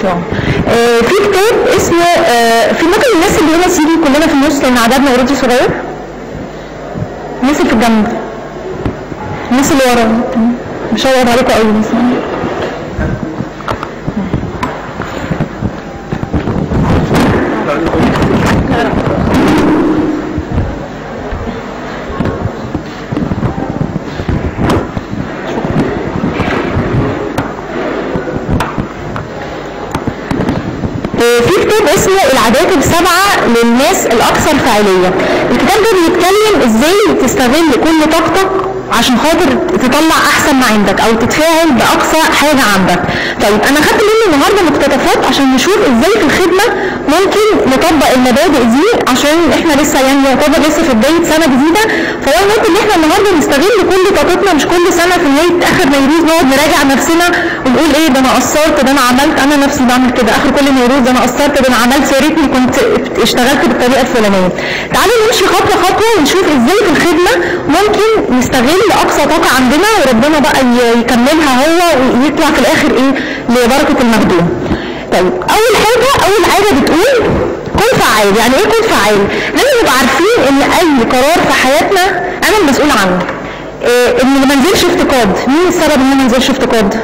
آه آه، في كتاب اسمه آه، في ممكن الناس اللي هنا سيدي كلنا في النص لأن عددنا أوريدي صغير. الناس اللي في الجنب الناس اللي ورا. مش هقعد عليكم قوي مثلا في كتاب اسمه العادات السبعة للناس الأكثر فاعلية. الكتاب ده بيتكلم إزاي تستغل كل طاقتك عشان خاطر تطلع أحسن ما عندك أو تتفاعل بأقصى حاجة عندك. طيب أنا خدت منه النهارده مقتطفات عشان نشوف إزاي في الخدمة ممكن نطبق المبادئ دي عشان إحنا لسه يعني يعتبر لسه في بداية سنة جديدة. فهو ممكن إن إحنا النهارده نستغل كل طاقتنا مش كل سنة في نهاية آخر نيروز نقعد نراجع نفسنا ونقول إيه ده أنا قصرت ده أنا عملت أنا نفسي بعمل كده. آخر كل نيروز ده أنا قصرت ده أنا عملت يا ريتني كنت اشتغلت بالطريقة الفلانية. تعالوا نمشي خطوة خطوة ونشوف إزاي في الخدمة ممكن نستغل أقصى طاقة عندنا وربنا بقى يكملها هو ويطلع في الآخر إيه؟ لبركة المخدوم. طيب أول حاجة أول حاجة بتقول كن فعال. يعني إيه كن فعال؟ لازم نبقى عارفين إن أي قرار في حياتنا أنا المسؤول عنه؟ إيه إن ما انزلش افتقاد. مين السبب إن ما انزلش افتقاد؟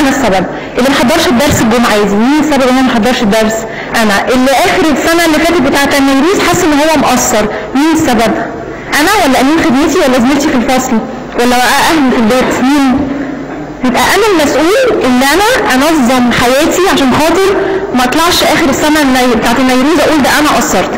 أنا السبب. اللي ما حضرش الدرس الجمعة دي مين السبب إن أنا ما حضرش الدرس؟ أنا. اللي آخر السنة اللي فاتت بتاعة النيروز حاسس إن هو مقصر. مين السبب؟ أنا ولا أمين خدمتي ولا زميلتي في الفصل؟ ولا أهلي في البيت؟ مين؟ يبقى أنا المسؤول إن أنا أنظم حياتي عشان خاطر ما أطلعش آخر السنة بتاعت النيروز أقول ده أنا قصرت.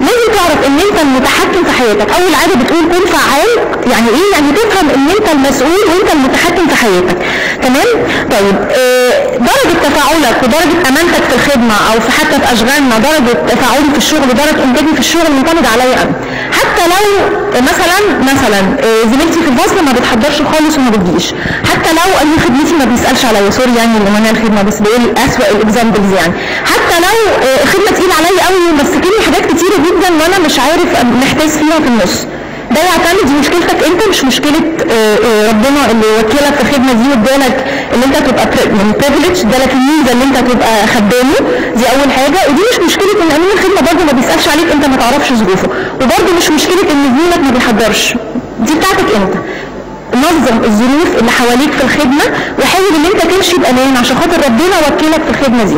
لازم تعرف إن أنت المتحكم في حياتك. أول عادة بتقول كن فعال. يعني إيه؟ يعني تفهم إن أنت المسؤول وأنت المتحكم في حياتك. تمام؟ طيب آه، درجة تفاعلك ودرجة أمانتك في الخدمة أو في حتى في أشغالنا درجة تفاعلي في الشغل ودرجه إنتاجي في الشغل معتمد عليا أنا. حتى لو مثلا مثلا آه، زميلتي في الفصل ما بتحضرش خالص وما بتجيش. حتى لو امين خدمتي ما بيسألش عليا. sorry يعني منال الخدمة بس بيقول اسوء ال examples يعني. حتى لو آه، الخدمه تقيلة عليا قوي ومسكني حاجات كتيرة جدا وأنا مش عارف محتاج فيها في النص. ده يعتمد مشكلتك انت مش مشكلة آه، آه، ربنا اللي وكلك في الخدمه دي وادالك ان انت تبقى من بريفليج ادالك الميزة ان انت تبقى خدامه دي أول حاجة. ودي مش مشكلة إن أمين الخدمة برضه ما بيسألش عليك انت ما تعرفش ظروفه. وبرضه مش مشكلة إن زميلك ما بيحضرش. دي بتاعتك انت. نظم الظروف اللي حواليك في الخدمة وحاول إن أنت تمشي بأمان عشان خاطر ربنا وكلك في الخدمة دي.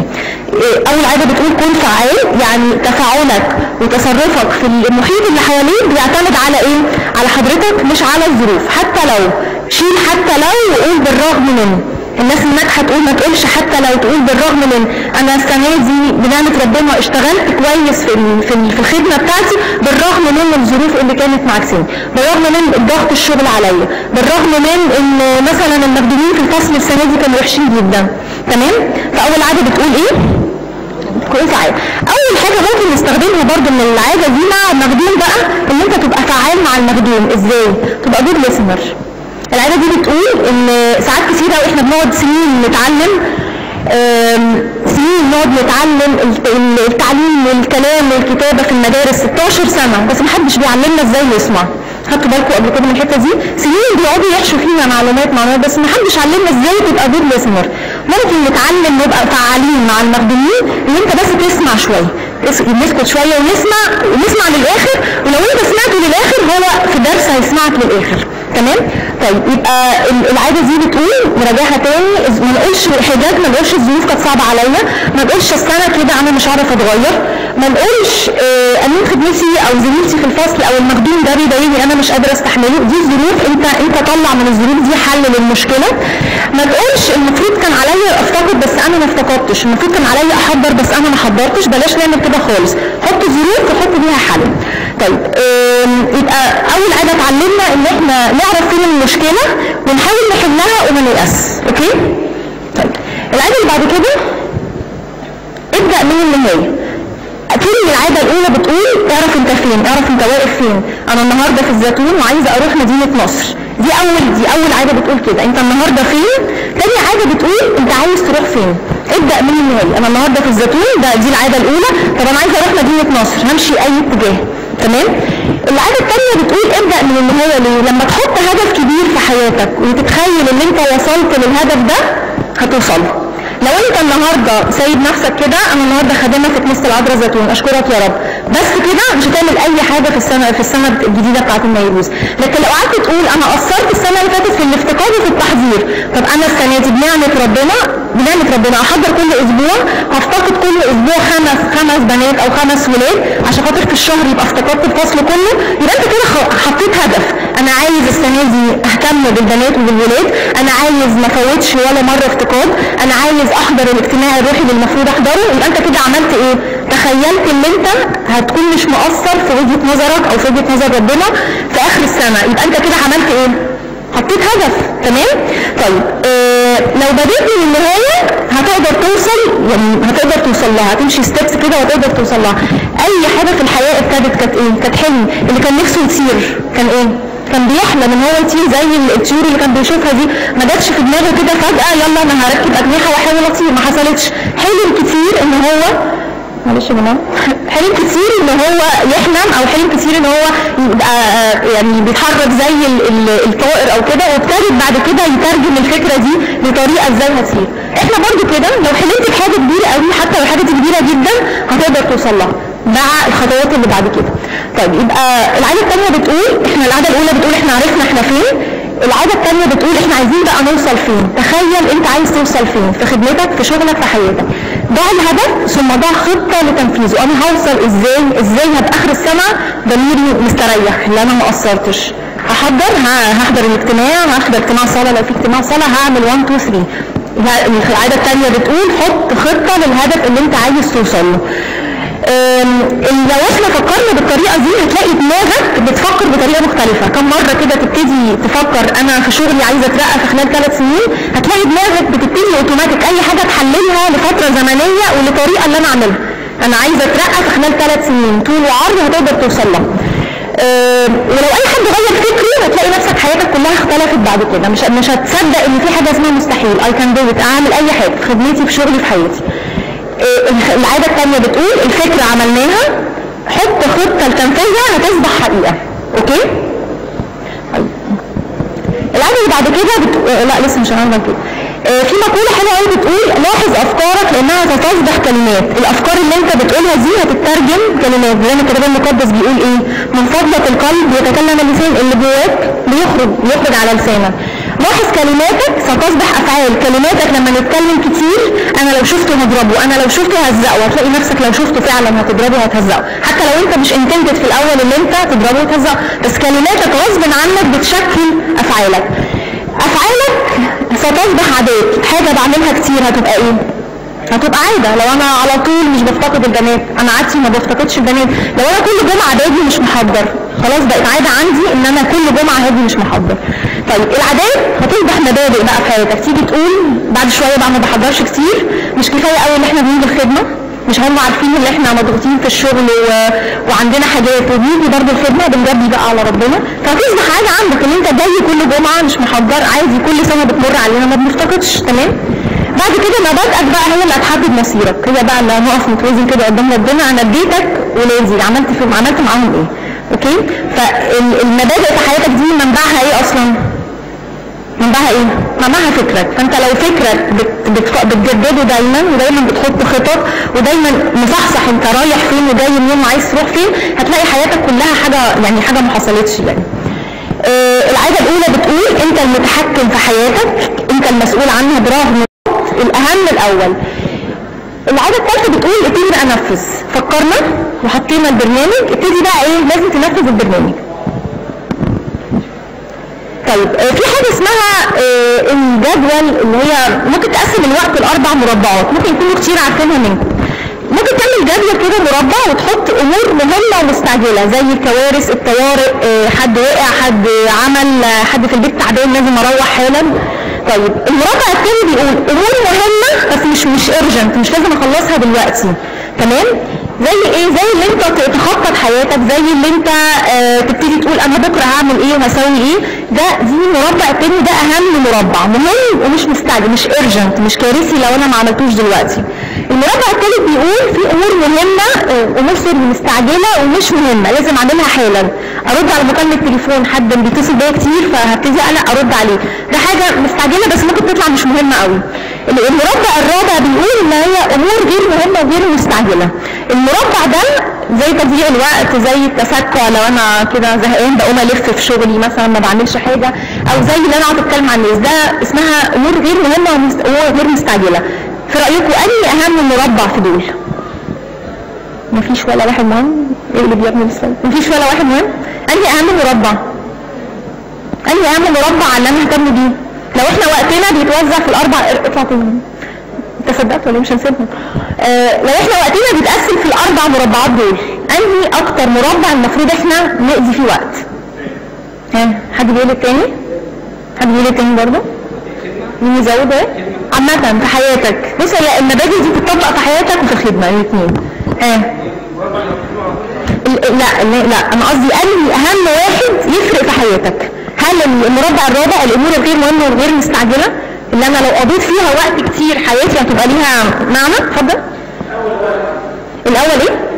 إيه، أول عاده بتقول كن فعال يعني تفاعلك وتصرفك في المحيط اللي حواليك بيعتمد على إيه؟ على حضرتك مش على الظروف حتى لو شيل حتى لو وقول بالرغم من الناس الناجحة تقول ما تقولش حتى لو تقول بالرغم من أنا السنة دي بنعمة ربنا اشتغلت كويس في في ال- في الخدمة بتاعتي بالرغم من الظروف اللي كانت معاكسين بالرغم من ضغط الشغل عليا بالرغم من إن مثلا المخدومين في الفصل السنة دي كانوا وحشين جدا. تمام؟ فأول عادة بتقول إيه؟ كويس فعال أول حاجة ممكن نستخدمها برضو من العادة دي مع المخدوم بقى إن أنت تبقى فعال مع المخدوم. إزاي؟ تبقى جود ليسنر العاده دي بتقول إن ساعات كتيرة وإحنا بنقعد سنين نتعلم سنين نقعد نتعلم الت- ال- التعليم والكلام والكتابه في المدارس 16 سنة بس محدش بيعلمنا إزاي نسمع خدتوا بالكم قبل كده من الحتة دي؟ سنين بيقعدوا يحشوا فينا معلومات معلومات بس محدش علمنا إزاي تبقى جود ليسنر. ممكن نتعلم نبقى فعالين مع المخدومين إن أنت بس تسمع شوية. نسكت شوية ونسمع ونسمع للآخر ولو أنت سمعته للآخر هو في درس هيسمعك للآخر. تمام؟ طيب يبقى ال- العادة دي بتقول نراجعها تاني. ما نقولش حاجات ما نقولش الظروف كانت صعبة عليا. ما نقولش السنة كده أنا مش عارف اتغير ما نقولش آه، أمين خدمتي أو زميلتي في الفصل أو المخدوم ده بيضايقني أنا مش قادرة أستحمله. دي ظروف انت أنت طلع من الظروف دي حل للمشكلة. ما تقولش المفروض كان عليا أفتقد بس أنا ما افتقدتش. المفروض كان عليا أحضر بس أنا ما حضرتش. بلاش نعمل كده خالص. حط ظروف وحط بيها حل. طيب يبقى أول حاجة اتعلمنا إن إحنا نعرف فين المشكلة ونحاول نحلها وما نيأس أوكي؟ طيب العادة اللي بعد كده ابدأ من النهاية. كلمة العادة الأولى بتقول اعرف أنت فين، اعرف أنت واقف فين، أنا النهاردة في الزيتون وعايزة أروح مدينة نصر، دي أول دي أول عادة بتقول كده، أنت النهاردة فين؟ تاني عادة بتقول أنت عايز تروح فين؟ ابدأ من النهاية، أنا النهاردة في الزيتون ده دي العادة الأولى، طب أنا عايزة أروح مدينة نصر، همشي أي اتجاه، تمام؟ العادة التانية بتقول ابدأ من النهاية ليه؟ لما تحط هدف كبير في حياتك وتتخيل إن أنت وصلت للهدف ده هتوصل لو انت النهارده سايب نفسك كده أنا النهارده خادمه في كنيسه العذراء زيتون اشكرك يا رب بس كده مش هتعمل اي حاجة في السنة في السنة الجديدة بتاعت النيروز لكن لو قعدت تقول أنا قصرت السنة اللي فاتت في الافتقاد وفي التحضير طب أنا السنة دي بنعمة ربنا بنعمه ربنا أحضر كل أسبوع هفتقد كل أسبوع خمس خمس بنات أو خمس ولاد عشان خاطر في الشهر يبقى افتقدت الفصل كله. يبقى أنت كده حطيت هدف. أنا عايز السنة دي أهتم بالبنات وبالولاد. أنا عايز ما فوتش ولا مرة افتقاد. أنا عايز أحضر الاجتماع الروحي اللي المفروض أحضره. يبقى أنت كده عملت إيه؟ تخيلت إن أنت هتكون مش مقصر في وجهة نظرك أو في وجهة نظر ربنا في آخر السنة. يبقى أنت كده عملت إيه؟ حطيت هدف. تمام؟ طيب آه لو بديت من النهاية هتقدر توصل يعني هتقدر توصل لها هتمشي steps كده وهتقدر توصل لها. أي حاجة في الحياة ابتدت كانت إيه؟ كانت حلم. اللي كان نفسه يطير كان إيه؟ كان بيحلم إن هو يطير زي الطيور اللي كان بيشوفها دي. ما جاتش في دماغه كده فجأة يلا أنا هركب أجنحة وأحاول أطير. ما حصلتش. حلم كتير إن هو معلش جماعة. حلم كتير إن هو يحلم أو حلم كتير إن هو يبقى آه، يعني بيتحرك زي ال- ال- الطائر أو كده وابتدت بعد كده يترجم الفكرة دي لطريقة إزاي هتطير إحنا برضو كده لو حلمت بحاجة كبيرة قوي حتى لو الحاجة دي كبيرة جدا هتقدر توصل لها مع الخطوات اللي بعد كده. طيب يبقى العادة الثانية بتقول إحنا العادة الأولى بتقول إحنا عرفنا إحنا فين. العادة الثانية بتقول إحنا عايزين بقى نوصل فين. تخيل أنت عايز توصل فين في خدمتك في شغلك في حياتك. ضع الهدف ثم ضع خطة لتنفيذه. أنا هوصل إزاي؟ إزاي هبقى آخر السنة؟ ضميري مستريح ان أنا ما قصرتش. هحضر هحضر الاجتماع هحضر اجتماع صلاة. لو في اجتماع صلاة هعمل 1 2 3 لا، العادة الثانية بتقول حط خطة للهدف اللي أنت عايز توصل له. لو إحنا فكرنا بالطريقة دي هتلاقي دماغك بتفكر بطريقة مختلفة. كم مرة كده تبتدي تفكر أنا في شغلي عايزة أترقى في خلال ثلاث سنين؟ هتلاقي دماغك بتبتدي اوتوماتيك أي حاجة تحللها لفترة زمنية ولطريقة اللي أنا أعملها. أنا عايزة أترقى في خلال ثلاث سنين. طول وعرض هتقدر توصل لها. ولو أي حد غير فكره هتلاقي نفسك حياتك كلها اختلفت بعد كده. مش مش هتصدق إن في حاجة اسمها مستحيل. I can do اعمل أي حاجة. في خدمتي في شغلي في حياتي. العادة الثانية بتقول الفكرة عملناها حط خطة لتنفيذها هتصبح حقيقة أوكي طيب. العادة اللي بعد كده بتقول لا لسه مش هنعمل كده آه، في مقولة حلوة قوي بتقول لاحظ أفكارك لأنها ستصبح كلمات، الأفكار اللي أنت بتقولها دي هتترجم كلمات، زي ما الكتاب المقدس بيقول إيه؟ من فضلة القلب يتكلم اللسان اللي جواك بيخرج بيخرج على لسانك. لاحظ كلماتك ستصبح أفعال، كلماتك لما نتكلم كتير أنا لو شفته هضربه، أنا لو شفته هزقه، هتلاقي نفسك لو شفته فعلا هتضربه وهتهزقه، حتى لو أنت مش انتندد في الأول إن أنت تضربه وتهزقه، بس كلماتك غصب عنك بتشكل أفعالك. أفعالك ستصبح عادات. حاجة بعملها كتير هتبقى إيه؟ هتبقى عادة. لو أنا على طول مش بفتقد البنات أنا عادتي ما بفتقدش البنات. لو أنا كل جمعة باجي مش محضر. خلاص بقت عادة عندي إن أنا كل جمعة هاجي مش محضر. طيب العادات هتصبح مبادئ بقى في حياتك. تيجي تقول بعد شوية بقى ما بحضرش كتير مش كفاية قوي إن إحنا بنيجي الخدمة مش هم عارفين إن إحنا مضغوطين في الشغل و... وعندنا حاجات. وبنيجي برضه الخدمة بنجبي بقى على ربنا. فهتصبح عادة عندك إن أنت جاي كل جمعة مش محضر عادي كل سنة بتمر علينا ما بنفتقدش. تمام؟ بعد كده مبادئك بقى هي اللي هتحدد مصيرك. هي بقى اللي هنقف نتوازن كده قدام ربنا أنا اديتك ولادي. عملت فيهم عملت معاهم إيه؟ أوكي فالمبادئ في حياتك دي منبعها إيه أصلا منبعها إيه؟ منبعها فكرك، فأنت لو فكرك بت بت بتجدده دايما ودايما بتحط خطط ودايما مصحصح أنت رايح فين وجاي منين وعايز تروح فين هتلاقي حياتك كلها حاجة يعني حاجة ما حصلتش يعني. آه العادة الأولى بتقول أنت المتحكم في حياتك، أنت المسؤول عنها برغم الأهم الأول. العادة الثالثة بتقول ابتدي بقى نفذ، فكرنا وحطينا البرنامج، ابتدي بقى إيه؟ لازم تنفذ البرنامج. طيب آه، في حاجة اسمها آه، الجدول اللي هي ممكن تقسم الوقت لأربع مربعات. ممكن يكونوا كتير عارفينها منكم. ممكن تعمل جدول كده مربع وتحط أمور مهمة ومستعجلة زي الكوارث الطوارئ آه، حد وقع حد عمل حد في البيت تعبان لازم أروح حالا. طيب المربع الثاني بيقول أمور مهمة بس مش مش ارجنت مش لازم أخلصها دلوقتي. تمام؟ زي إيه؟ زي اللي أنت تخطط حياتك زي اللي أنت آه تبتدي تقول أنا بكرة هعمل إيه وهسوي إيه. ده دي المربع التاني ده أهم مربع. مهم ومش مستعجل مش urgent مش كارثي لو أنا ما عملتوش دلوقتي. المربع التالت بيقول في أمور مهمة آه، أمور sorry مستعجلة ومش مهمة لازم أعملها حالا. أرد على مكالمة تليفون حد بيتصل بيا كتير فهبتدي اقلق أرد عليه. ده حاجة مستعجلة بس ممكن تطلع مش مهمة قوي المربع الرابع بيقول إن هي أمور غير مهمة وغير مستعجلة المربع ده زي تضييع الوقت زي التسكع لو أنا كده زهقان بقوم ألف في شغلي مثلا ما بعملش حاجة أو زي اللي أنا قاعد أتكلم مع الناس ده اسمها أمور غير مهمة وغير مستعجلة في رأيكم أنهي أهم مربع في دول؟ مفيش ولا واحد مهم؟ اقلب يا ابني السؤال مفيش ولا واحد مهم؟ أنهي أهم مربع؟ أنهي أهم مربع اللي أنا أهتم بيه؟ لو إحنا وقتنا بيتوزع في الأربع اطلع تاني. انت صدقت ولا إيه؟ مش هنسيبهم. آه لو إحنا وقتنا بيتقسم في الأربع مربعات دول أنهي أكتر مربع المفروض إحنا نقضي فيه وقت؟ ها حد بيقول التاني حد بيقول التاني برضه؟ مين يزود إيه عامة في حياتك. بص هي المبادئ دي بتطبق في حياتك وفي الخدمة الاثنين. ها. لا لا أنا قصدي أنهي أهم واحد يفرق في حياتك. هل المربع الرابع الأمور الغير مهمة والغير مستعجلة؟ اللي أنا لو قضيت فيها وقت كتير حياتي هتبقى ليها معنى؟ اتفضل. الأول إيه؟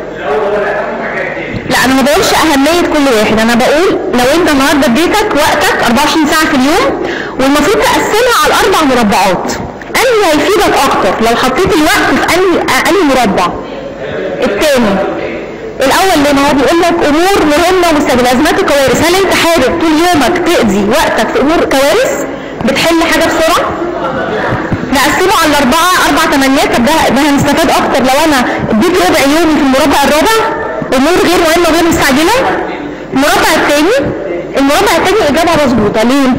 لا أنا ما بقولش أهمية كل واحد. أنا بقول لو أنت النهارده اديتك وقتك 24 ساعة في اليوم والمفروض تقسمها على الاربع مربعات أنهي هيفيدك أكتر؟ لو حطيت الوقت في انهي أنهي مربع؟ التاني. لما هو بيقول لك أمور مهمة ومستقبل أزمات وكوارث هل أنت حابب طول يومك تقضي وقتك في أمور كوارث؟ بتحل حاجة بسرعة؟ نقسمه على الأربعة أربع تمانيات. طب ده هنستفاد أكتر لو أنا اديت ربع يومي في المربع الرابع؟ أمور غير مهمة وغير مستعجلة؟ المربع الثاني؟ المربع الثاني إجابة مظبوطة. ليه؟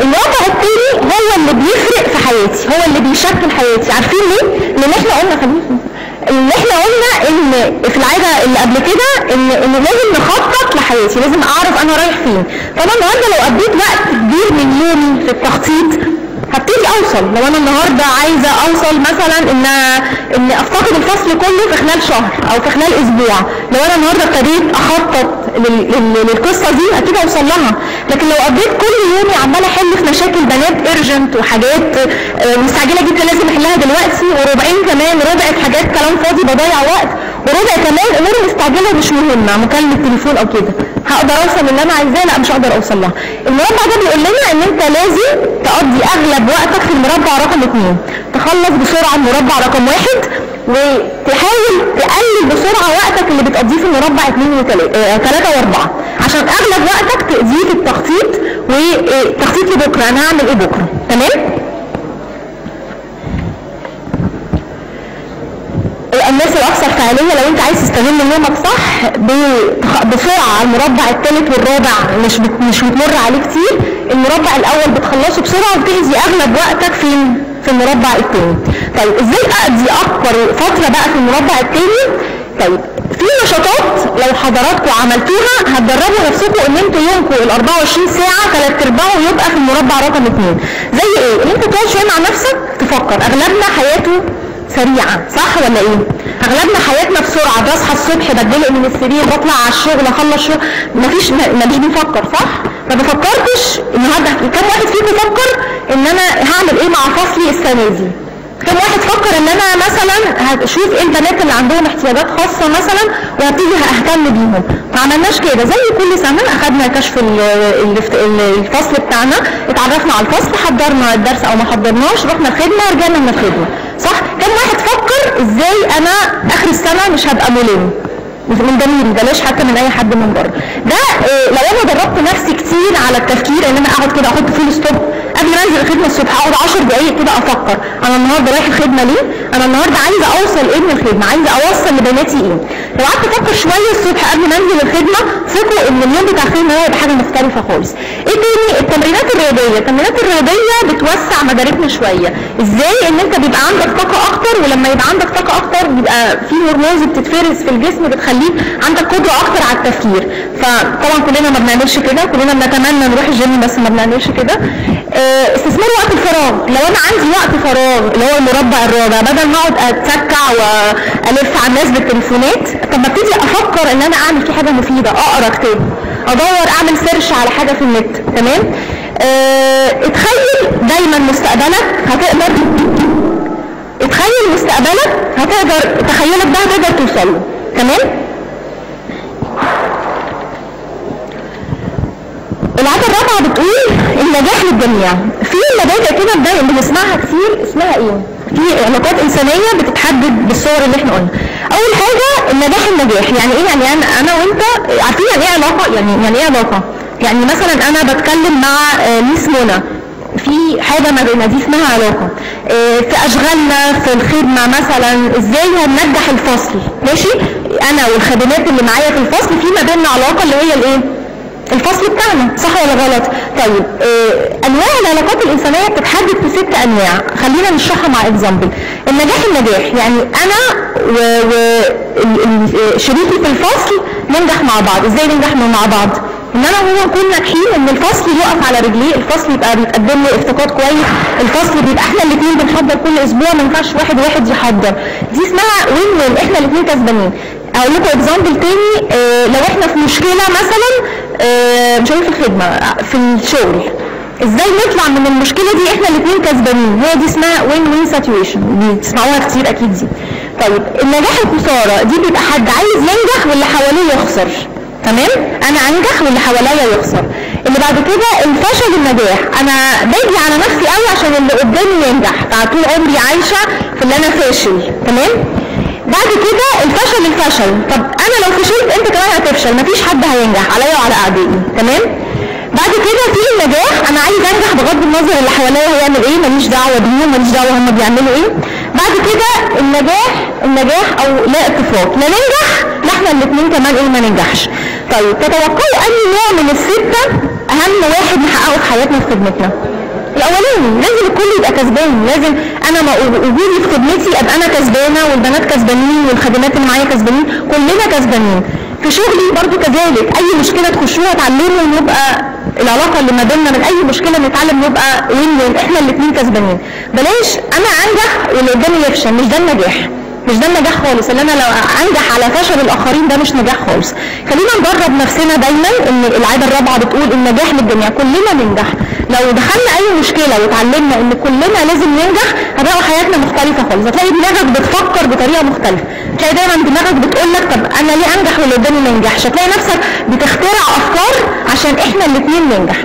المربع الثاني هو اللي بيفرق في حياتي هو اللي بيشكل حياتي. عارفين ليه؟ لأن إحنا قلنا خلينا ان إحنا قلنا ان في العادة اللي قبل كده ان ان لازم نخطط لحياتي لازم اعرف أنا رايح فين. طبعا النهارده لو قضيت وقت كبير من يومي في التخطيط هبتدي أوصل. لو أنا النهارده عايزة أوصل مثلا إن إن أفتقد الفصل كله في خلال شهر أو في خلال أسبوع لو أنا النهارده ابتديت أخطط للقصة دي أكيد اوصل لها. لكن لو قضيت كل يومي عمال أحل في مشاكل بنات ارجنت وحاجات آه، مستعجلة جدا لازم أحلها دلوقتي وربعين كمان ربع حاجات كلام فاضي بضيع وقت وربع كمان امور مستعجلة مش مهمة مكالمة تليفون أو كده. هقدر أوصل اللي أنا عايزاه؟ لا مش هقدر أوصل لها. المربع ده بيقول لنا إن أنت لازم تقضي أغلب وقتك في المربع رقم اثنين تخلص بسرعة المربع رقم واحد وتحاول تقلل بسرعة وقتك اللي بتقضيه في المربع اثنين وثلاثه واربعة عشان أغلب وقتك تقضيه في التخطيط والتخطيط لبكرة أنا هعمل إيه بكرة تمام؟ الناس الأكثر فعالية لو أنت عايز تستغل يومك صح بسرعة المربع الثالث والرابع مش. مش بتمر عليه كتير المربع الأول بتخلصه بسرعة وبتقضي أغلب وقتك فين في المربع الثاني طيب إزاي أقضي أكبر فترة بقى في المربع الثاني طيب في نشاطات لو حضراتكم عملتوها هتدربوا نفسكم إن أنتوا يومكم ال 24 ساعة ثلاث أرباعه يبقى في المربع رقم اثنين زي إيه؟ إن أنت تقعد شوية مع نفسك تفكر أغلبنا حياته سريعة صح ولا إيه؟ أغلبنا حياتنا بسرعة بصحى الصبح بتدلق من السرير بطلع على الشغل أخلص شغل مفيش ماليش بنفكر صح؟ ما بفكرتش النهارده كم واحد فيكم فكر إن أنا هعمل إيه مع فصلي السنة دي؟ كم واحد فكر ان أنا مثلا هشوف إيه البنات اللي عندهم احتياجات خاصة مثلا وهبتدي اهتم بيهم. ما عملناش كده. زي كل سنة اخدنا كشف ال- ال- ال- الفصل بتاعنا. اتعرفنا على الفصل حضرنا الدرس أو ما حضرناش رحنا الخدمة رجعنا من الخدمة. صح؟ كم واحد فكر إزاي أنا اخر السنة مش هبقى ملم؟ من ضميري. بلاش حتى من اي حد من بره. ده إيه لو أنا دربت نفسي كتير على التفكير ان أنا اقعد كده أحط full stop قبل ما انزل الخدمة الصبح اقعد 10 دقائق كده أفكر أنا النهارده رايح الخدمة ليه؟ أنا النهارده عايزة اوصل إيه من الخدمة؟ عايزة اوصل لبناتي إيه؟ لو قعدت أفكر شوية الصبح قبل ما انزل الخدمة ثقوا ان اليوم بتاع الخدمة هو حاجة مختلفة خالص. إيه تاني؟ التمرينات الرياضية، التمرينات الرياضية بتوسع مداركنا شوية، إزاي؟ ان انت بيبقى عندك طاقة أكتر ولما يبقى عندك طاقة أكتر بيبقى في hormones بتتفرز في الجسم بتخليك عندك قدرة أكتر على التفكير. فطبعا كلنا ما بنعملش كده كلنا بنتمنى نروح الجيم بس ما بنعملش كده. آه، استثمار وقت الفراغ. لو أنا عندي وقت فراغ اللي هو المربع الرابع بدل ما اقعد اتسكع والف على الناس بالتليفونات طب ابتدي أفكر ان أنا اعمل فيه حاجة مفيدة اقرا كتاب ادور اعمل search على حاجة في النت تمام؟ آه، اتخيل دايما مستقبلك هتقدر اتخيل مستقبلك هتقدر تخيلك ده هتقدر توصل له تمام؟ العادة الرابعة بتقول النجاح للجميع. في مبادئ كده بن- بنسمعها كتير اسمها إيه؟ في علاقات إنسانية بتتحدد بالصور اللي إحنا قلنا. أول حاجة النجاح النجاح. يعني إيه يعني أنا أنا وأنت عارفين يعني إيه علاقة؟ يعني يعني إيه علاقة؟ يعني مثلا أنا بتكلم مع آه، miss منى. في حاجة ما بيننا دي اسمها علاقة. آه، في أشغالنا في الخدمة مثلا. إزاي هننجح الفصل؟ ماشي؟ أنا والخادمات اللي معايا في الفصل في ما بيننا علاقة اللي هي الإيه؟ الفصل بتاعنا صح ولا غلط؟ طيب آه، أنواع العلاقات الإنسانية بتتحدد في ست أنواع خلينا نشرحها مع example النجاح النجاح يعني أنا وشريكي في الفصل ننجح مع بعض. إزاي ننجح مع بعض؟ إن أنا وهو نكون ناجحين إن الفصل يقف على رجليه الفصل يبقى بيتقدم له افتقاد كويس الفصل بيبقى إحنا الاثنين بنحضر كل أسبوع ما ينفعش واحد واحد يحضر. دي اسمها win win إحنا الاثنين كسبانين. أقول لكم example تاني آه لو إحنا في مشكلة مثلا مش هقول في الخدمة في الشغل. إزاي نطلع من المشكلة دي؟ إحنا الاثنين كسبانين. هي دي اسمها win win situation دي تسمعوها كتير أكيد دي. طيب النجاح الخسارة دي بيبقى حد عايز ينجح واللي حواليه يخسر. تمام؟ أنا أنجح واللي حواليا يخسر. اللي بعد كده الفشل النجاح. أنا باجي على نفسي قوي عشان اللي قدامي ينجح. طول عمري عايشة في اللي أنا فاشل. تمام؟ بعد كده الفشل الفشل. طب أنا لو فشلت أنت كمان هتفشل. مفيش حد هينجح عليا وعلى اعدائي تمام؟ بعد كده في النجاح أنا عايز انجح بغض النظر اللي حواليا هيعمل إيه ماليش دعوة بيهم ماليش دعوة هم بيعملوا إيه. بعد كده النجاح النجاح أو لا اتفاق. لا ننجح لا إحنا الاثنين كمان إيه ما ننجحش. طيب تتوقعوا أي نوع من الستة أهم واحد نحققه في حياتنا في خدمتنا الاولاني لازم الكل يبقى كسبان. لازم أنا ما وجودي في خدمتي أبقى أنا كسبانة والبنات كسبانين والخدمات اللي معايا كسبانين. كلنا كسبانين. في شغلي برضو كذلك. أي مشكلة تخشوها اتعلموا نبقى العلاقة اللي ما بيننا من أي مشكلة نتعلم نبقى وين إحنا الاثنين كسبانين. بلاش أنا انجح واللي قدامي يفشل مش ده النجاح. مش ده النجاح خالص ان أنا لو أنجح على فشل الآخرين ده مش نجاح خالص. خلينا ندرب نفسنا دايما إن العادة الرابعة بتقول النجاح للجميع كلنا ننجح. لو دخلنا أي مشكلة وتعلمنا إن كلنا لازم ننجح هتلاقوا حياتنا مختلفة خالص. هتلاقي دماغك بتفكر بطريقة مختلفة. هتلاقي دايما دماغك بتقول لك طب أنا ليه أنجح واللي قدامي ما ينجحش؟ هتلاقي نفسك بتخترع أفكار عشان إحنا الاثنين ننجح.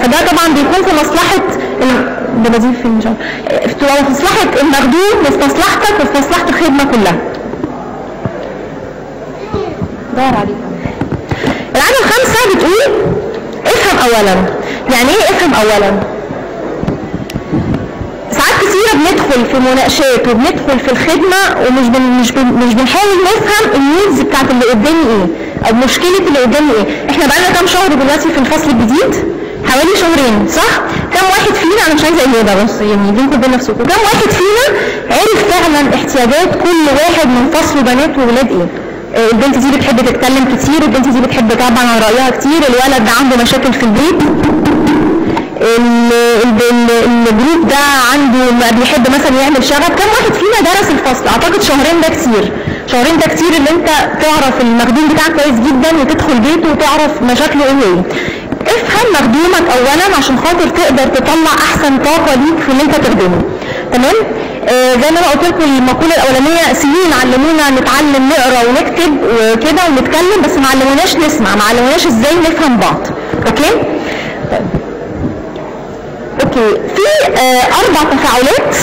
فده طبعا بيكون في مصلحة ده في مش في مصلحة المخدوم وفي مصلحتك وفي مصلحه الخدمة كلها. دور عليك. العادة الخامسة بتقول افهم اولا. يعني إيه افهم اولا؟ ساعات كتيرة بندخل في مناقشات وبندخل في الخدمة ومش بن مش بن مش بنحاول نفهم النيدز بتاعت اللي قدامي إيه أو مشكلة اللي قدامي إيه. إحنا بقالنا كام شهر دلوقتي في الفصل الجديد؟ حوالي شهرين صح؟ كم واحد فينا أنا مش عايزة اجابه بس يعني بينكم وبين نفسكم. كم واحد فينا عرف فعلا احتياجات كل واحد من فصل بنات وولاد إيه. البنت دي بتحب تتكلم كتير البنت دي بتحب تعبر عن رأيها كتير الولد ده عنده مشاكل في البيت. الجروب ده عنده بيحب مثلا يعمل شغب كم واحد فينا درس الفصل أعتقد شهرين ده كتير. شهرين ده كتير اللي أنت تعرف المخدوم بتاعك كويس جدا وتدخل بيته وتعرف مشاكله إيه. افهم مخدومك اولا عشان خاطر تقدر تطلع أحسن طاقة ليك في اللي أنت تخدمه تمام؟ آه زي ما أنا قلت لكم المقولة الأولانية سنين علمونا نتعلم نقرأ ونكتب وكده ونتكلم بس ما علموناش نسمع ما علموناش إزاي نفهم بعض. okay؟ طيب. okay. في آه أربع تفاعلات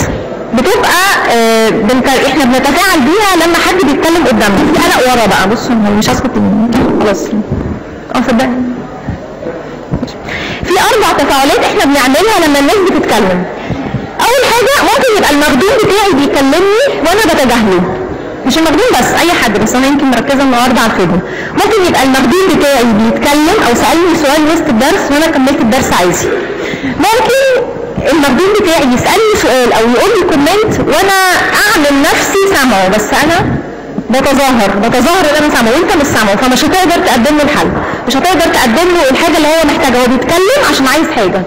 بتبقى آه بنت... إحنا بنتفاعل بيها لما حد بيتكلم قدامنا. في قلق ورا بقى بصوا مش هسكت. خلاص. أه صدقني. في أربع تفاعلات إحنا بنعملها لما الناس بتتكلم. أول حاجة ممكن يبقى المخدوم بتاعي بيكلمني وأنا بتجاهله. مش المخدوم بس أي حد بس أنا يمكن مركزة النهارده على الخدمة. ممكن يبقى المخدوم بتاعي بيتكلم أو سألني سؤال وسط الدرس وأنا كملت الدرس عايزي ممكن المخدوم بتاعي يسألني سؤال أو يقول لي كومنت وأنا أعمل نفسي سامعه بس أنا بتظاهر بتظاهر إن أنا سامعه وأنت مش سامعه فمش هتقدر تقدم له الحل. مش هتقدر تقدم له الحاجة اللي هو محتاجها. هو بيتكلم عشان عايز حاجة.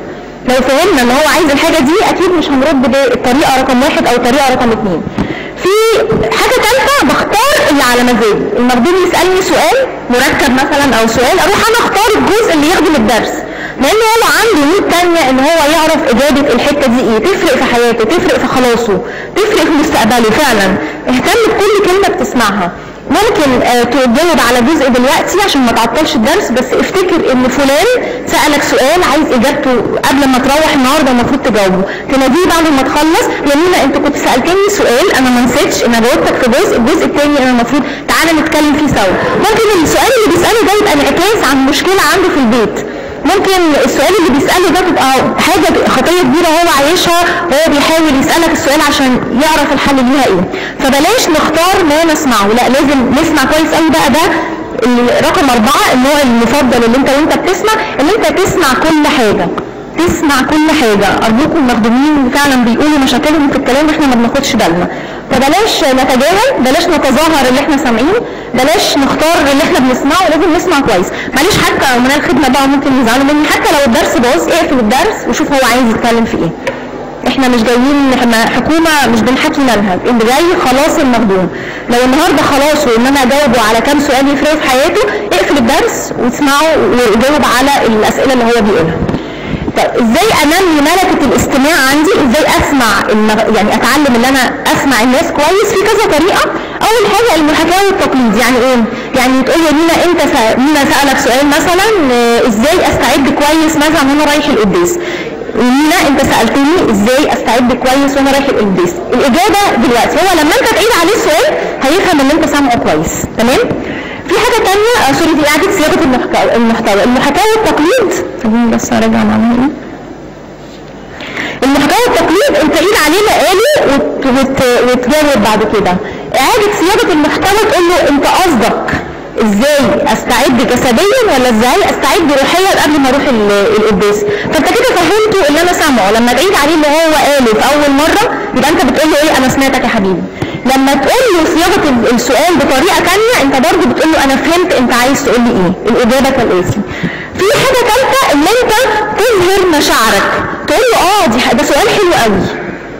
لو فهمنا ان هو عايز الحاجة دي أكيد مش هنرد بالطريقة رقم واحد أو الطريقة رقم اثنين في حاجة ثالثه بختار اللي على مزاجي. المخدوم يسألني سؤال مركب مثلا أو سؤال أروح أنا أختار الجزء اللي يخدم الدرس. لأن هو عنده نية تانية إن هو يعرف إجابة الحتة دي إيه. تفرق في حياته تفرق في خلاصه تفرق في مستقبله فعلا. اهتم بكل كلمة بتسمعها. ممكن آه، تجاوب على جزء دلوقتي عشان ما تعطلش الدرس بس افتكر إن فلان سألك سؤال عايز إجابته قبل ما تروح النهارده المفروض تجاوبه. تناديه بعد ما تخلص يمينة أنت كنت سألتني سؤال أنا ما نسيتش أنا جاوبتك في جزء الجزء الثاني أنا المفروض تعالى نتكلم فيه سوا. ممكن السؤال اللي بيسأله ده يبقى انعكاس عن مشكلة عنده في البيت. ممكن السؤال اللي بيسأله ده تبقى حاجة خطية كبيرة هو عايشها وهو بيحاول يسألك السؤال عشان يعرف الحل ليها إيه. فبلاش نختار ما نسمعه. لا لازم نسمع كويس قوي بقى ده رقم أربعة النوع المفضل اللي انت وانت بتسمع ان انت تسمع كل حاجة. تسمع كل حاجة. أرجوكم المخدومين فعلا بيقولوا مشاكلهم في الكلام إحنا ما بناخدش بالنا. فبلاش نتجاهل بلاش نتظاهر اللي إحنا سامعين بلاش نختار اللي إحنا بنسمعه لازم نسمع كويس. معلش حتى من الخدمة بقى ممكن يزعلوا مني حتى لو الدرس باظ اقفل الدرس وشوف هو عايز يتكلم في إيه. إحنا مش جايين إحنا حكومة مش بنحكي منهج اللي جاي خلاص المخدوم. لو النهاردة خلاص وان أنا اجاوبه على كام سؤال يفرقوا في حياته اقفل الدرس واسمعه وجاوب على الأسئلة اللي هو بيقولها. طيب إزاي انمي ملكة الاستماع عندي؟ إزاي اسمع المغ... يعني اتعلم ان أنا اسمع الناس كويس؟ في كذا طريقة. أول حاجة المحاكاة والتقليد. يعني إيه؟ يعني تقول مينا انت س... مينا سألك سؤال مثلا آه، إزاي استعد كويس مثلا وأنا رايح القداس مينا انت سألتني إزاي استعد كويس وأنا رايح القداس الإجابة دلوقتي هو لما انت تعيد عليه السؤال هيفهم ان انت سامعه كويس. تمام؟ في حاجة تانية؟ آه، سوري دي إعادة صياغة المحتوى المحتوى. والتقليد. خليني بس أراجع معناها إيه المحتوى والتقليد أنت قيل عليه مقالي وت... وت... وتجاوب بعد كده. إعادة صياغة المحتوى تقول له أنت قصدك إزاي استعد جسديا ولا إزاي استعد روحيا قبل ما أروح ال- القداس فانت كده فهمته اللي أنا سامعه. لما تعيد عليه اللي هو قاله في أول مرة يبقى انت بتقول له إيه؟ أنا سمعتك يا حبيبي. لما تقول له صياغة ال- السؤال بطريقة ثانية انت برضه بتقول له أنا فهمت انت عايز تقول لي إيه؟ الإجابة كالاتي في حاجة ثالثه إن أنت تظهر مشاعرك. تقول له آه دي ده سؤال حلو قوي.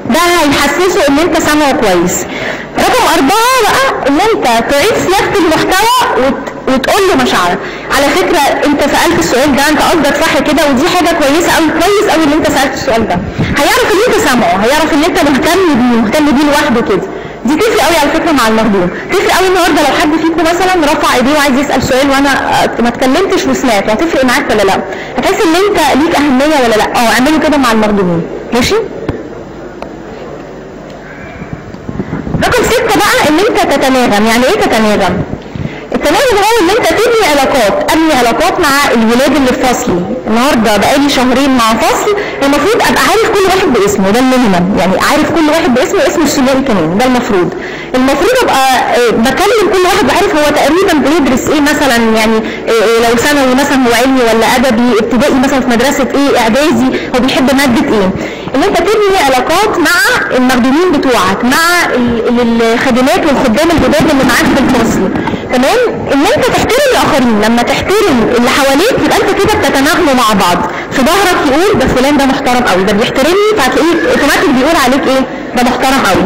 ده هيحسسه إن أنت سامعه كويس. رقم أربعة بقى إن أنت تعيد صياغة المحتوى وت... وتقول له مشاعرك. على فكرة أنت سألت السؤال ده أنت قصدك صح كده ودي حاجة كويسة قوي كويس قوي إن أنت سألت السؤال ده. هيعرف إن أنت سامعه هيعرف إن أنت مهتم بيه مهتم بيه لوحده كده. دي تفرق قوي على فكرة مع المخدوم تفرق قوي النهارده لو حد فيكم مثلا رفع ايديه وعايز يسأل سؤال وأنا ما اتكلمتش وسمعت. هتفرق معاك ولا لأ؟ هتحس إن أنت ليك أهمية ولا لأ؟ آه اعملوا كده مع المخدومين ماشي؟ رقم ستة بقى إن أنت تتناغم. يعني إيه تتناغم؟ التناغم هو ان انت تبني علاقات؟ ابني علاقات مع الولاد اللي في فصلي النهارده بقالي شهرين مع فصل المفروض ابقى عارف كل واحد باسمه ده المينيمم. يعني عارف كل واحد باسمه واسم الثلاثي كمان ده المفروض. المفروض ابقى آه، بكلم كل واحد وعارف هو تقريبا بيدرس إيه مثلا يعني آه، آه، لو ثانوي مثلا هو علمي ولا أدبي ابتدائي مثلا في مدرسة إيه إعدادي هو بيحب مادة إيه. إن انت تبني علاقات مع المخدومين بتوعك مع ال- ال- الخادمات والخدام الجداد اللي معاك في الفصل. تمام؟ إن أنت تحترم الآخرين. لما تحترم اللي حواليك يبقى أنت كده بتتناغموا مع بعض. في ظهرك يقول ده فلان ده محترم قوي ده بيحترمني فهتلاقيه أوتوماتيك بيقول عليك إيه؟ ده محترم قوي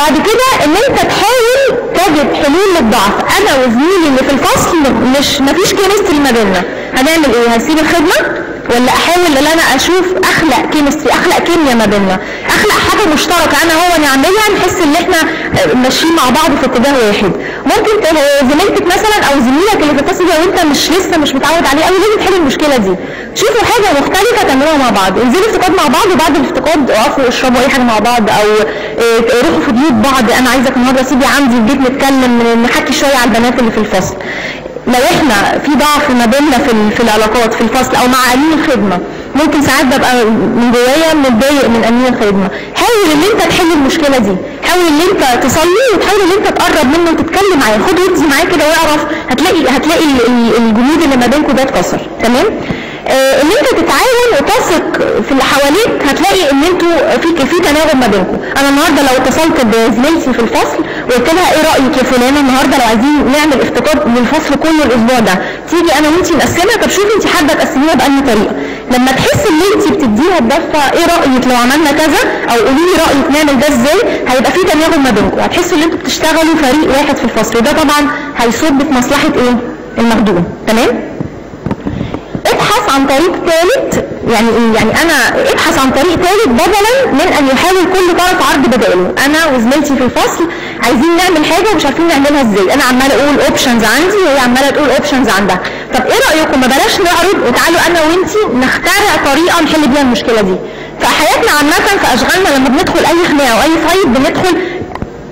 بعد كده إن أنت تحاول تجد حلول للضعف. أنا وزميلي اللي في الفصل مش مفيش chemistry ما بيننا. هنعمل إيه؟ هسيب الخدمة؟ ولا أحاول إن أنا أشوف أخلق chemistry أخلق كيمياء ما بيننا. أخلق حاجة مشتركة أنا هو نعملها نحس إن إحنا ماشيين مع بعض في اتجاه واحد. ممكن زميلتك مثلا أو زميلك اللي الفصل ده وأنت مش لسه مش متعود عليه قوي لازم تحل المشكلة دي؟ شوفوا حاجة مختلفة تعملوها مع بعض. انزلوا افتقاد مع بعض وبعد الافتقاد اقفوا اشربوا أي حاجة مع بعض أو آه، روحوا في بيوت بعض. أنا عايزك النهارده تيجي عندي البيت نتكلم نحكي شوية على البنات اللي في الفصل. لو إحنا في ضعف ما بيننا في في العلاقات في الفصل أو مع أمين الخدمه ممكن ساعات ببقى من جوايا متضايق من أمين الخدمه حاول إن أنت تحل المشكلة دي. حاول إن أنت تصلي وتحاول إن أنت تقرب منه وتتكلم معاه. خد ودي معاه كده واعرف هتلاقي هتلاقي ال- ال- الجمود اللي ما بينكم ده اتكسر. تمام؟ ان انت تتعاون وتثق في اللي حواليك هتلاقي ان أنتوا في في تناغم ما بينكم. أنا النهارده لو اتصلت بزميلتي في الفصل وقلت لها إيه رأيك يا فلانة؟ النهارده لو عايزين نعمل افتقاد للفصل كله الأسبوع ده تيجي أنا وانتي نقسمها؟ طب شوفي انت حابة تقسميها بأنهي طريقة؟ لما تحس ان انت بتديها الدفه إيه رأيك لو عملنا كذا؟ أو قولي لي رأيك نعمل ده إزاي؟ هيبقى في تناغم ما بينكم. هتحسوا ان أنتوا بتشتغلوا فريق واحد في الفصل. وده طبعا هيصب في مصلحة إيه؟ المخدوم. تمام؟ عن طريق ثالث يعني يعني أنا ابحث عن طريق ثالث بدلا من أن يحاول كل طرف عرض بداله. أنا وزميلتي في الفصل عايزين نعمل حاجة ومش عارفين نعملها إزاي. أنا عمالة أقول options عندي وهي عمالة تقول options عندها. طب إيه رأيكم؟ ما بلاش نعرض وتعالوا أنا وإنتي نخترع طريقة نحل بيها المشكلة دي. فحياتنا عامة في اشغالنا لما بندخل أي خناقة أو أي fight بندخل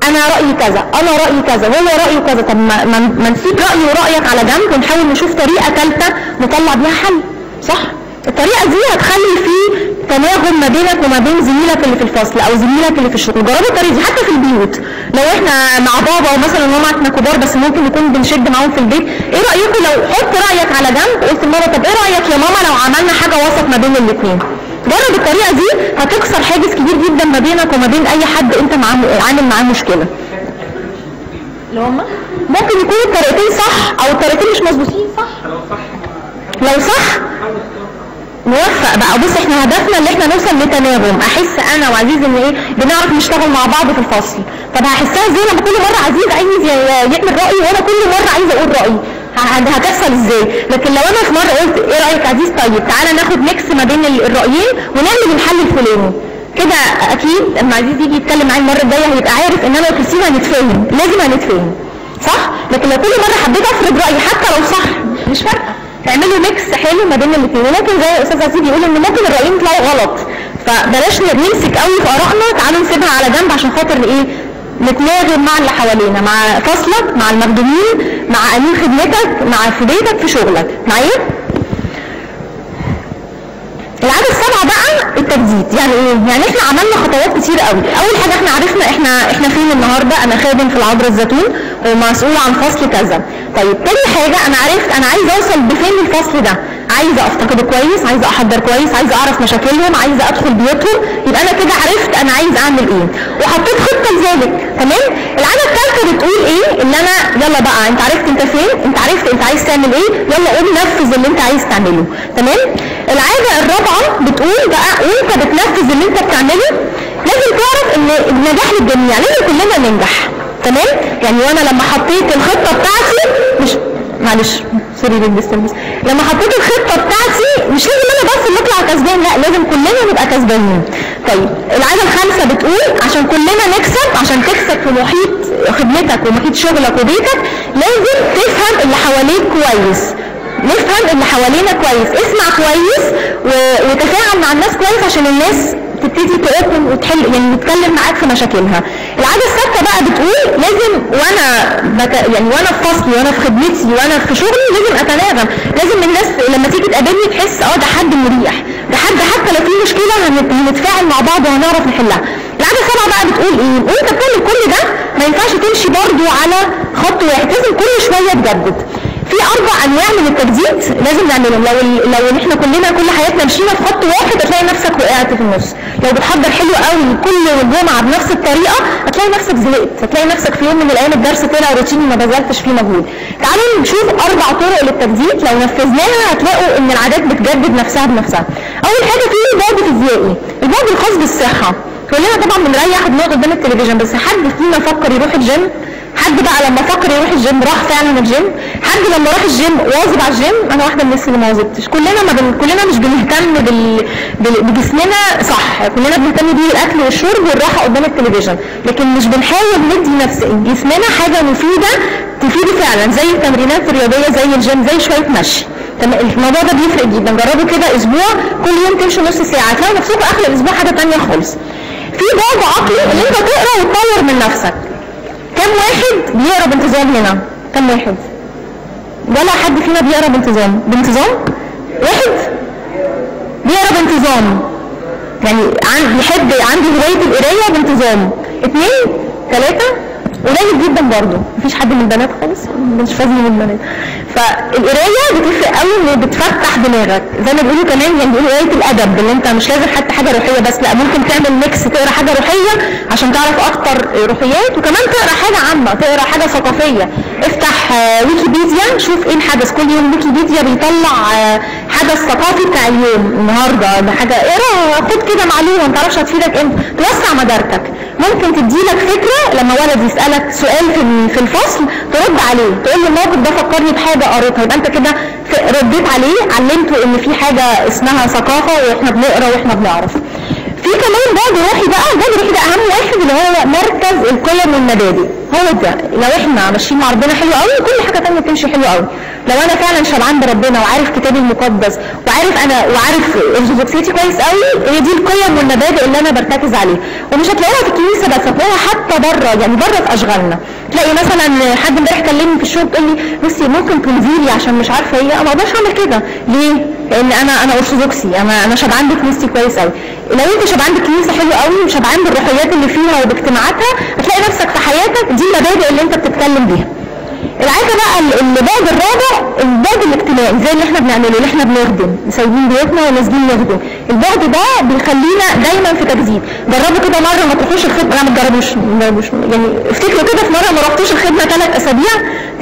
أنا رأيي كذا أنا رأيي كذا وهو رأيه كذا. طب ما نسيب رايي ورأيك على جنب ونحاول نشوف طريقة ثالثه نطلع بيها حل. صح؟ الطريقة دي هتخلي في تناغم ما بينك وما بين زميلك اللي في الفصل أو زميلك اللي في الشغل. جربوا الطريقة دي حتى في البيوت. لو إحنا مع بابا مثلا وماما إحنا كبار بس ممكن نكون بنشد معاهم في البيت. إيه رأيكم لو حط رأيك على جنب؟ قلت لماما طب إيه رأيك يا ماما لو عملنا حاجة وسط ما بين الاثنين جرب الطريقة دي هتكسر حاجز كبير جدا ما بينك وما بين أي حد أنت معاه عامل معاه مشكلة. اللي هم ممكن يكونوا الطريقتين صح أو الطريقتين مش مظبوطين. صح. لو صح. نوفق بقى. بص إحنا هدفنا ان إحنا نوصل لتناغم. أحس أنا وعزيز إن إيه؟ بنعرف نشتغل مع بعض في الفصل. طب هحسها إزاي لما كل مرة. عزيز عايز يعمل رأيه وأنا كل مرة عايزة أقول رايي هتحصل إزاي؟ لكن لو أنا في مرة قلت إيه رأيك عزيز؟ طيب تعالى ناخد mix ما بين الرأيين ونعمل الحل الفلاني. كده أكيد لما عزيز يجي يتكلم معايا المرة الجاية هيبقى عارف إن أنا وكريستينا هنتفاهم. لازم هنتفاهم. صح؟ لكن لو كل مرة حبيت أفرض رايي حتى لو صح. مش فارقة. تعملوا mix حلو ما بين الاثنين وممكن زي الأستاذ عزيز بيقول إن ممكن الرايين يطلعوا غلط. فبلاش نمسك قوي في آرائنا. تعالوا نسيبها على جنب عشان خاطر إيه؟ نتناغم مع اللي حوالينا مع فصلك مع المخدومين مع أمين خدمتك مع في بيتك في شغلك. معايا؟ العاده السابعه بقى التجديد يعني إيه؟ يعني إحنا عملنا خطوات كتير قوي. أول حاجة إحنا عرفنا إحنا إحنا فين النهارده؟ أنا خادم في العذراء الزيتون ومسؤول عن فصل كذا. طيب تاني حاجة أنا عرفت أنا عايزة أوصل بفين الفصل ده؟ عايزة افتقده كويس عايزة أحضر كويس عايزة أعرف مشاكلهم عايزة أدخل بيوتهم يبقى أنا كده عرفت أنا عايز أعمل إيه. وحطيت خطة لذلك تمام؟ العاده الثالثه بتقول إيه؟ إن أنا يلا بقى أنت عرفت أنت فين أنت عرفت أنت عايز تعمل إيه يلا قوم نفذ اللي أنت عايز تعمله تمام؟ العاده الرابعة بتقول بقى وأنت بتنفذ اللي أنت بتعمله لازم تعرف إن النجاح للجميع لازم كلنا ننجح تمام؟ يعني وأنا لما حطيت الخطة بتاعتي معلش سوري لما حطيت الخطة بتاعتي مش لازم أنا بس اللي أطلع كسبان لا لازم كلنا نبقى كسبانين. طيب العاده الخامسة بتقول عشان كلنا نكسب عشان تكسب في محيط خدمتك ومحيط شغلك وبيتك لازم تفهم اللي حواليك كويس. نفهم اللي حوالينا كويس. اسمع كويس. وتفاعل مع الناس كويس عشان الناس تبتدي تقوم وتحل يعني تتكلم معاك في مشاكلها. العادة الثابتة بقى بتقول لازم وأنا بك يعني وأنا في فصلي وأنا في خدمتي وأنا في شغلي لازم أتناغم. لازم الناس لما تيجي تقابلني تحس آه ده حد مريح. ده حد حتى لو في مشكلة هنتفاعل مع بعض وهنعرف نحلها. العادة السابعة بقى بتقول إيه؟ وانت بتعمل كل ده ما ينفعش تمشي برضو على خط واحد. لازم كل شوية تجدد. في أربع أنواع من التجديد لازم نعملهم. لو لو إحنا كلنا كل حياتنا مشينا في خط واحد هتلاقي نفسك وقعت في النص. لو بتحضر حلو قوي كل جمعة بنفس الطريقة هتلاقي نفسك زهقت هتلاقي نفسك في يوم من الأيام الدرس طلع روتيني ما بذلتش فيه مجهود. تعالوا نشوف أربع طرق للتجديد لو نفذناها هتلاقوا إن العادات بتجدد نفسها بنفسها. أول حاجة في البعد فيزيائي البعد الخاص بالصحة. كلنا طبعا بنريح بنقعد قدام التلفزيون بس حد فينا فكر يروح الجيم؟ حد بقى لما فكر يروح الجيم راح فعلا الجيم. حد لما راح الجيم واظب على الجيم أنا واحدة من الناس اللي ما واظبتش. كلنا ما بن... كلنا مش بنهتم بال... بجسمنا صح. كلنا بنهتم بيه الاكل والشرب والراحة قدام التلفزيون. لكن مش بنحاول ندي نفس جسمنا حاجة مفيدة تفيده فعلا زي التمرينات الرياضية زي الجيم زي شوية مشي. الموضوع ده بيفرق جدا. جربوا كده أسبوع كل يوم تمشوا نص ساعة. هتلاقوا نفسكم آخر الأسبوع حاجة ثانية خالص. في بعد عقلي ان أنت تقرأ وتطور من نفسك. كم واحد بيقرا بانتظام هنا. كم واحد. ولا حد فينا بيقرا بانتظام بانتظام؟ واحد. بيقرا بانتظام يعني عن بيحب عنده هواية القراية بانتظام. اثنين ثلاثة قليل جدا برضه. مفيش حد من البنات خالص مش فاضي من البنات. فالقراية بتفرق قوي ان بتفتح دماغك. زي ما بيقولوا كمان يعني بيقولوا قراية الأدب إن أنت مش لازم حتى حاجة روحية بس لأ ممكن تعمل ميكس تقرأ حاجة روحية عشان تعرف أكتر روحيات وكمان تقرأ حاجة عامة تقرأ حاجة ثقافية. افتح ويكيبيديا شوف إيه الحدث. كل يوم ويكيبيديا بيطلع حدث ثقافي بتاع اليوم. النهارده ده حاجة اقرا خد كده معلومة ما تعرفش هتفيدك إمتى. توسع مداركك. ممكن تديلك فكرة لما ولد يسألك سؤال في في الفصل ترد عليه. تقول له الموقف ده فكرني بحاجة قريتها. يبقى انت كده رديت عليه علمته ان في حاجة اسمها ثقافة وإحنا بنقرأ وإحنا بنعرف. في كمان بعد روحي بقى البعد الروحي ده أهم واحد اللي هو مركز القيم والمبادئ. هو ده لو إحنا ماشيين مع ربنا حلو قوي كل حاجة تانية تمشي حلو قوي. لو أنا فعلا شبعان بربنا وعارف كتابي المقدس وعارف أنا وعارف ارثوذكسيتي كويس قوي هي دي القيم والمبادئ اللي أنا برتكز عليه ومش هتلاقيها في الكنيسة بس هتلاقيها حتى بره يعني بره في أشغالنا. تلاقي مثلا حد امبارح كلمني في الشغل تقول لي بصي ممكن تنزلي عشان مش عارفة إيه. ما أقدرش أعمل كده. ليه؟ لأن أنا أنا أرثوذكسي. أنا أنا شبعان بكنيستي كويس قوي. لو أنت شبعان بالكنيسه حلو قوي وشبعان بالروحيات اللي فيها وباجتماعاتها هتلاقي نفسك في حياتك دي المبادئ اللي انت بتتكلم بيها. العاده بقى ال- البعد الرابع البعد الاجتماعي زي اللي إحنا بنعمله اللي إحنا بنخدم سايبين بيوتنا ونازلين نخدم. البعد ده بيخلينا دايما في تجديد. جربوا كده مرة ما تروحوش الخدمة. لا ما تجربوش ما تجربوش. يعني افتكروا كده في مرة ما رحتوش الخدمة ثلاث أسابيع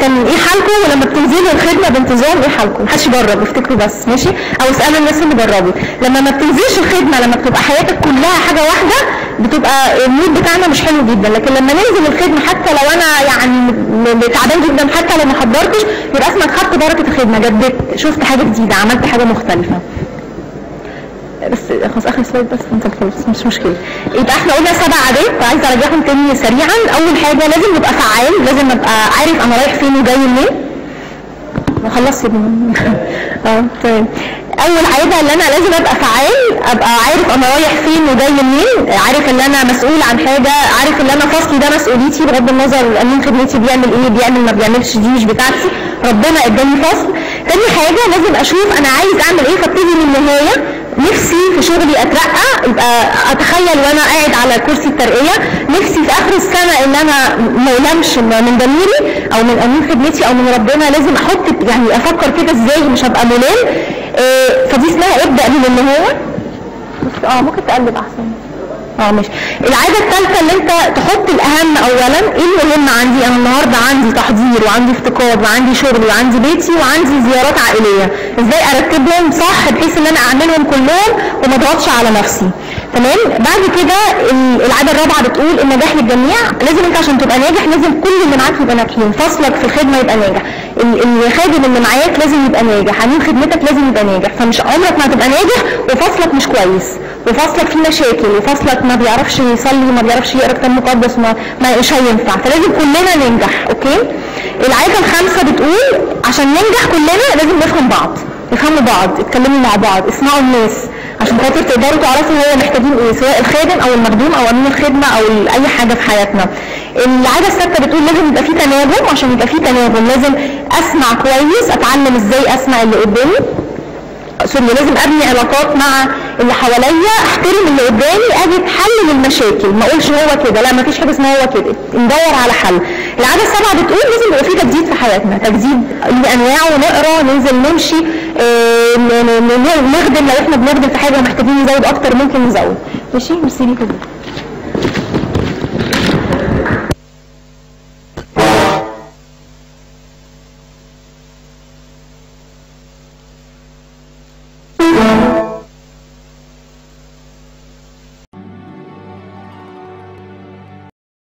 كان إيه حالكم؟ ولما بتنزلوا الخدمة بانتظام إيه حالكم؟ محدش يجرب افتكروا بس. ماشي؟ أو اسألوا الناس اللي جربوا. لما ما بتنزلش الخدمة لما بتبقى حياتك كلها حاجة واحدة بتبقى المود بتاعنا مش حلو جدا. لكن لما ننزل الخدمة حتى لو أنا يعني تعبان جدا حتى لو ما حضرتش يبقى اسمك خدت بركة الخدمة جددت شفت حاجة جديدة عملت حاجة مختلفة. بس خلاص آخر سلايد بس انت خلاص مش مشكلة. يبقى إحنا قلنا سبع عادات عايزه أرجعهم تاني سريعا. أول حاجة لازم نبقى فعال لازم ابقى عارف أنا رايح فين وجاي منين. ما خلصت يا ابني. آه تمام أول عاده ان أنا لازم أبقى فعال أبقى عارف أنا رايح فين وجاي منين عارف إن أنا مسؤول عن حاجة عارف إن أنا فصلي ده مسؤوليتي بغض النظر امين خدمتي بيعمل إيه بيعمل ما بيعملش دي مش بتاعتي ربنا إداني فصل. تاني حاجة لازم أشوف أنا عايز أعمل إيه فابتدي من النهاية. نفسي في شغلي أترقى يبقى أتخيل وأنا قاعد على كرسي الترقية. نفسي في آخر السنة إن أنا ما يلامش من ضميري أو من امين خدمتي أو من ربنا. لازم أحط يعني أفكر كده إزاي مش هبقى ملام فدي اسمها ابدأ من النهايه بس آه ممكن تقلب أحسن. آه ماشي. العادة الثالثة ان أنت تحط الأهم اولا إيه المهم عندي؟ أنا النهارده عندي تحضير وعندي افتقاد وعندي شغل وعندي بيتي وعندي زيارات عائلية. إزاي ارتبهم صح بحيث إن أنا أعملهم كلهم وما أضغطش على نفسي؟ تمام؟ بعد كده ال- العادة الرابعة بتقول النجاح للجميع لازم أنت عشان تبقى ناجح لازم كل اللي معاك يبقى ناجحين فصلك في الخدمة يبقى ناجح. ال- الخادم اللي معاك لازم يبقى ناجح عميل خدمتك لازم يبقى ناجح. فمش عمرك ما هتبقى ناجح وفصلك مش كويس وفصلك فيه مشاكل وفصلك ما بيعرفش يصلي ما بيعرفش يقرأ كتاب مقدس ما, مش هينفع. فلازم كلنا ننجح أوكي؟ العادة الخامسة بتقول عشان ننجح كلنا لازم نفهم بعض افهموا بعض اتكلموا مع بعض اسمعوا الناس. عشان خاطر تقدروا تعرفوا هو محتاجين إيه سواء الخادم أو المخدوم أو امين الخدمة أو اي حاجة في حياتنا. العادة السادسه بتقول لازم يبقى في تناغم عشان يبقى في تناغم لازم أسمع كويس أتعلم إزاي أسمع اللي قدامي. سوري لازم ابني علاقات مع اللي حواليا احترم اللي قدامي أجي حل للمشاكل. ما اقولش هو كده لا ما فيش حاجة اسمها هو كده. ندور على حل. العادة السابعه بتقول لازم يبقى في تجديد في حياتنا. تجديد لأنواعه نقرا ننزل نمشي آه، نخدم لو إحنا بنخدم في حاجة ومحتاجين نزود أكتر ممكن نزود. ماشي؟ ميرسي ليكم